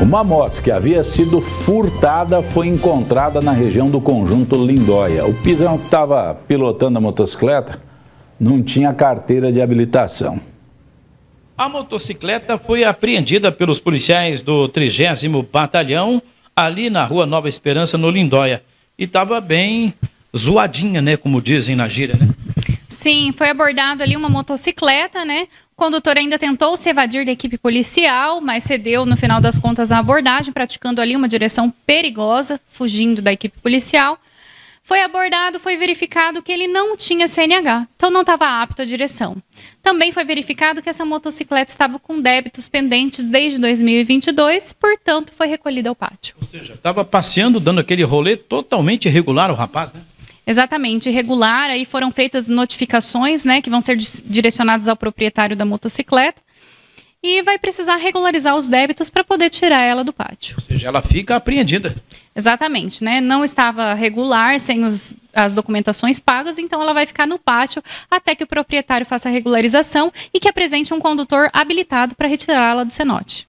Uma moto que havia sido furtada foi encontrada na região do conjunto Lindóia. O pisão que estava pilotando a motocicleta não tinha carteira de habilitação. A motocicleta foi apreendida pelos policiais do 30 Batalhão, ali na rua Nova Esperança, no Lindóia. E estava bem zoadinha, né? Como dizem na gíria, né? Sim, foi abordado ali uma motocicleta, né? O condutor ainda tentou se evadir da equipe policial, mas cedeu no final das contas à abordagem, praticando ali uma direção perigosa, fugindo da equipe policial. Foi abordado, foi verificado que ele não tinha CNH, então não estava apto à direção. Também foi verificado que essa motocicleta estava com débitos pendentes desde 2022, portanto foi recolhida ao pátio. Ou seja, estava passeando, dando aquele rolê totalmente irregular o rapaz, né? Exatamente, irregular. Aí foram feitas notificações, né, que vão ser direcionadas ao proprietário da motocicleta e vai precisar regularizar os débitos para poder tirar ela do pátio. Ou seja, ela fica apreendida. Exatamente, né? Não estava regular, sem os, as documentações pagas, então ela vai ficar no pátio até que o proprietário faça a regularização e que apresente um condutor habilitado para retirá-la do cenote.